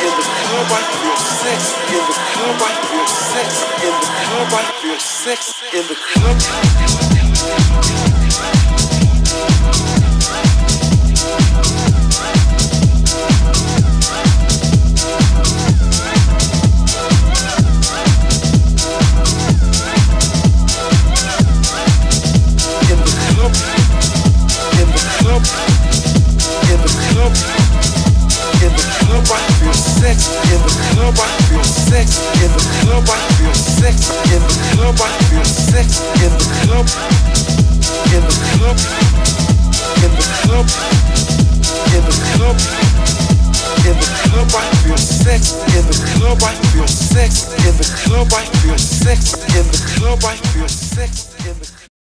In the club I feel sex. In the club I feel sex. In the club I feel sex. In the club I feel sex. In the club I feel sex. In the club I feel sex. In the club I feel sex. In the club. In the club. In the club. In the club. In the club I feel sex. In the club I feel sex. In the club I feel sex. In the club I feel sex.